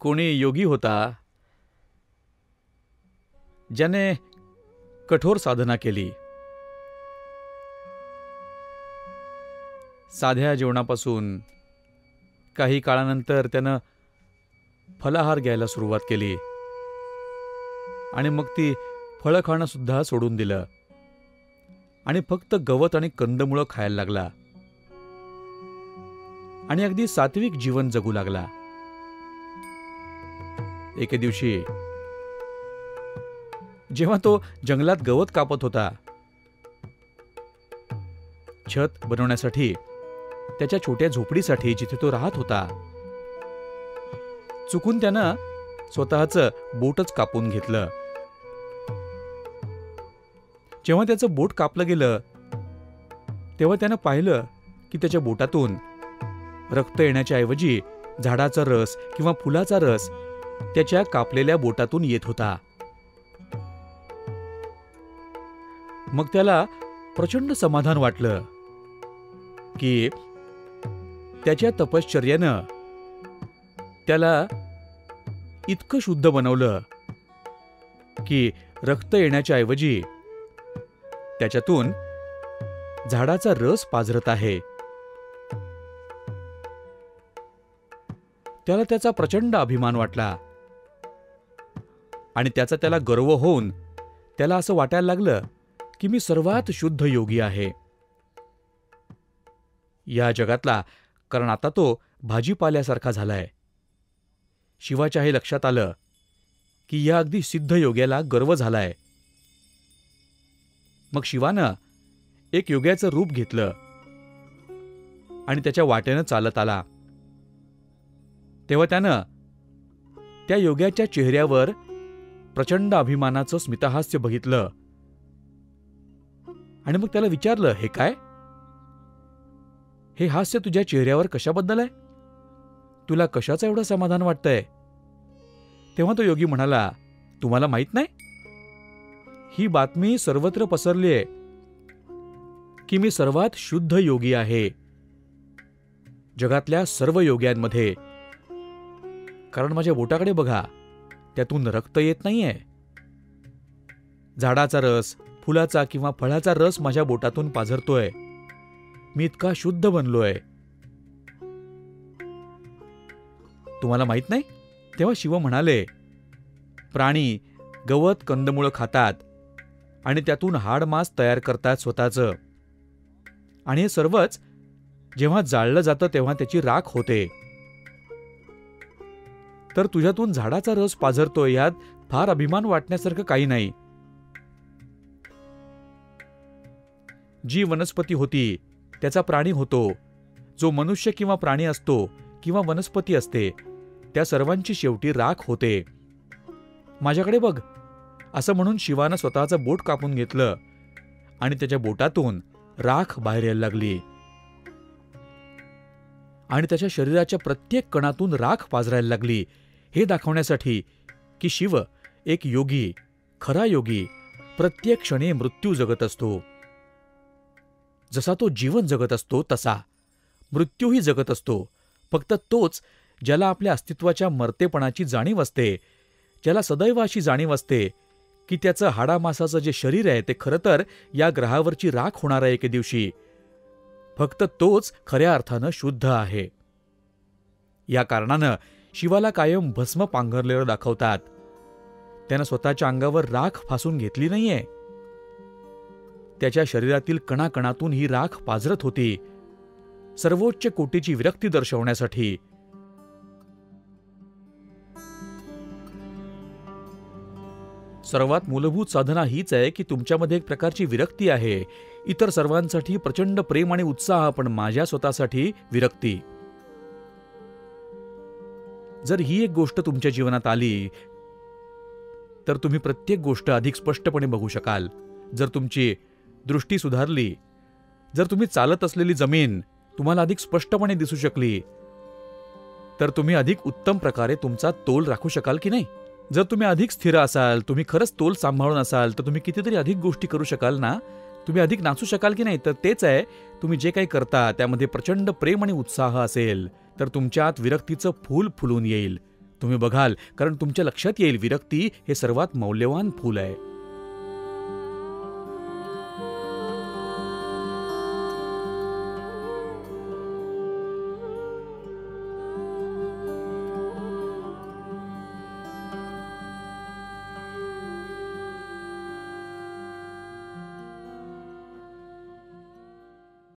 कोणी योगी होता ज्याने कठोर साधना केली. साध्या जेवणापासून काही काळानंतर त्यानं फलाहार घ्यायला सुरुवात केली. आणि मग ती फळं खाणं सुद्धा सोडून दिलं. आणि फक्त गवत आणि कंदमुळं खायला लागला. आणि अगदी सात्विक जीवन जगू लागला. एके दिवशी. जेव्हा तो जंगलात गवत कापत होता. छत बनवण्यासाठी त्याच्या छोट्या झोपडीसाठी जिथे तो राहत होता. चुकून त्यानं स्वतःचं बोटच कापून घेतलं. जेव्हा त्याचं बोट कापलं गेलं तेव्हा त्यानं पाहिलं की त्याच्या बोटातून रक्त येण्याच्या ऐवजी झाडाचा रस किंवा फुलाचा रस त्याच्या कापलेल्या बोटातून येत होता. मग त्याला प्रचंड समाधान वाटलं की त्याच्या तपश्चर्यानं त्याला इतकं शुद्ध बनवलं की रक्त येण्याच्या ऐवजी त्याच्यातून झाडाचा रस पाझरत आहे. त्याला त्याचा प्रचंड अभिमान वाटला. आणि त्याचा त्याला गर्व होऊन त्याला असं वाटायला लागलं की मी सर्वात शुद्ध योगी आहे. या जगातला कारण आता तो भाजीपाल्यासारखा झालाय. शिवाच्या हे लक्षात आलं की या अगदी सिद्ध योग्याला गर्व झालाय. मग शिवानं एक योग्याचं रूप घेतलं आणि त्याच्या वाटेनं चालत आला. तेव्हा त्यानं त्या योग्याच्या चेहऱ्यावर प्रचंड अभिमानाचं स्मितहास्य बघितलं. आणि मग त्याला विचारलं हे काय? हे हास्य तुझ्या चेहऱ्यावर कशाबद्दल आहे? तुला कशाचं एवढं समाधान वाटतंय? तेव्हा तो योगी म्हणाला तुम्हाला माहीत नाही? ही बातमी सर्वत्र पसरली आहे की मी सर्वात शुद्ध योगी आहे. जगातल्या सर्व योग्यांमध्ये. कारण माझ्या बोटाकडे बघा. त्यातून रक्त येत नाहीये. झाडाचा रस फुलाचा किंवा फळाचा रस माझ्या बोटातून पाझरतोय. मी इतका शुद्ध बनलोय. तुम्हाला माहीत नाही? तेव्हा शिव म्हणाले प्राणी गवत कंदमुळं खातात आणि त्यातून हाडमास तयार करतात स्वतःचं. आणि हे सर्वच जेव्हा जाळलं जातं तेव्हा त्याची राख होते. तर तुझ्यातून झाडाचा रस पाझरतोय यात फार अभिमान वाटण्यासारखं काही नाही. जी वनस्पती होती त्याचा प्राणी होतो. जो मनुष्य किंवा प्राणी असतो किंवा वनस्पती असते त्या सर्वांची शेवटी राख होते. माझ्याकडे बघ. असं म्हणून शिवानं स्वतःचं बोट कापून घेतलं आणि त्याच्या बोटातून राख बाहेर यायला लागली. आणि त्याच्या शरीराच्या प्रत्येक कणातून राख पाजरायला लागली. हे दाखवण्यासाठी की शिव एक योगी खरा योगी प्रत्येक क्षणी मृत्यू जगत असतो. जसा तो जीवन जगत असतो तसा मृत्यूही जगत असतो. फक्त तोच ज्याला आपल्या अस्तित्वाच्या मर्तेपणाची जाणीव असते ज्याला सदैव अशी जाणीव असते की त्याचं हाडामासाचं जे शरीर आहे ते खरं तर या ग्रहावरची राख होणार आहे एके दिवशी. फक्त तोच खऱ्या अर्थानं शुद्ध आहे. या कारणानं शिवाला कायम भस्म पांघरलेलं दाखवतात. त्यानं स्वतःच्या अंगावर राख फासून घेतली नाहीये. त्याच्या शरीरातील कणाकणातून ही राख पाजरत होती. सर्वोच्च कोटीची विरक्ती दर्शवण्यासाठी. सर्वात मूलभूत साधना हीच आहे की तुमच्यामध्ये एक प्रकारची विरक्ती आहे. इतर सर्वांसाठी प्रचंड प्रेम आणि उत्साह पण माझ्या स्वतःसाठी विरक्ती. जर ही एक गोष्ट तुमच्या जीवनात आली तर तुम्ही प्रत्येक गोष्ट अधिक स्पष्टपणे बघू शकाल. जर तुमची दृष्टी सुधारली जर तुम्ही चालत असलेली जमीन तुम्हाला अधिक स्पष्टपणे दिसू शकली तर तुम्ही अधिक उत्तम प्रकारे तुमचा तोल राखू शकाल की नाही? जर तुम्ही अधिक स्थिर असाल तुम्ही खरंच तोल सांभाळून असाल तर तुम्ही कितीतरी अधिक गोष्टी करू शकाल ना? तुम्ही अधिक नाचू शकाल की नाही? तर तेच आहे तुम्ही जे काही करता त्यामध्ये प्रचंड प्रेम आणि उत्साह असेल तर तुमच्यात विरक्तीचं फूल फुलून येईल. तुम्ही बघाल कारण तुमच्या लक्षात येईल विरक्ती हे सर्वात मौल्यवान फूल आहे.